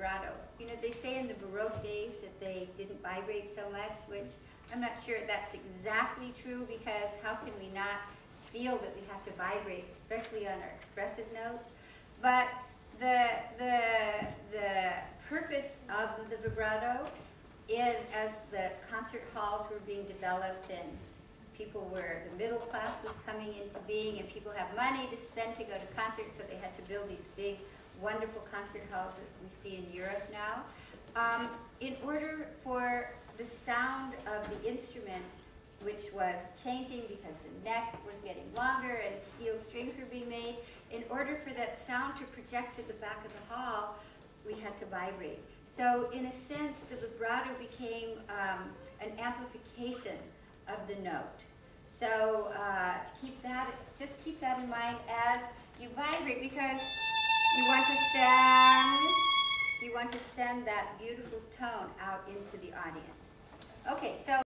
vibrato. You know, they say in the Baroque days that they didn't vibrate so much, which I'm not sure that's exactly true because how can we not feel that we have to vibrate, especially on our expressive notes? But the, the, the purpose of the vibrato is as the concert halls were being developed and people were, the middle class was coming into being and people have money to spend to go to concerts, so they had to build these big, wonderful concert halls that we see in Europe now. Um, in order for the sound of the instrument, which was changing because the neck was getting longer and steel strings were being made, in order for that sound to project to the back of the hall, we had to vibrate. So in a sense, the vibrato became um, an amplification of the note. So uh, to keep that, just keep that in mind as you vibrate because you want to send, you want to send that beautiful tone out into the audience. Okay, so.